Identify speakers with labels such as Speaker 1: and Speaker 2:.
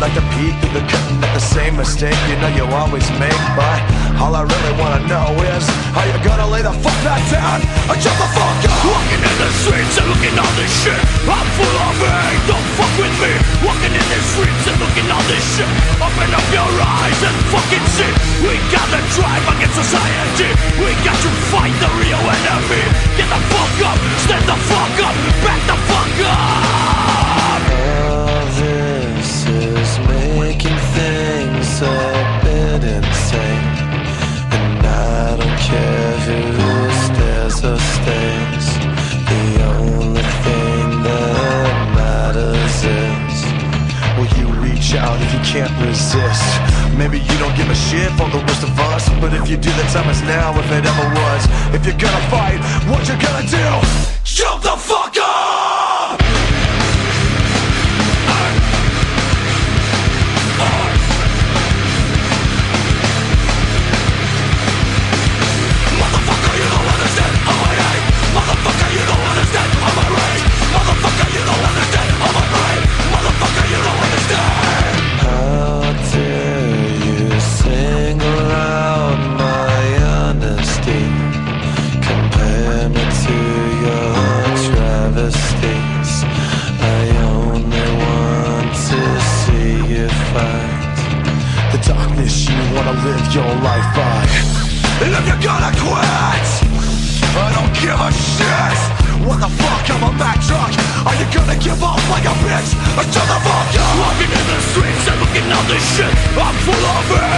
Speaker 1: like to peek through the curtain at the same mistake you know you always make. But all I really wanna know is how you gonna lay the fuck back down and jump the fuck up.
Speaker 2: Walking in the streets and looking all this shit. I'm full of hate, don't fuck with me. Walking in the streets and looking all this shit. Open up your eyes and fucking see. We got the drive against society.
Speaker 1: Maybe you don't give a shit for the rest of us But if you do, the time is now if it ever was If you're gonna fight, what you gonna do? Jump the fuck live your life by And if you're gonna quit I don't give a shit. What the fuck, I'm a Mack truck Are you gonna give up like a bitch? Or shut the fuck up.
Speaker 2: Walking in the streets and looking all this shit. I'm full of hate,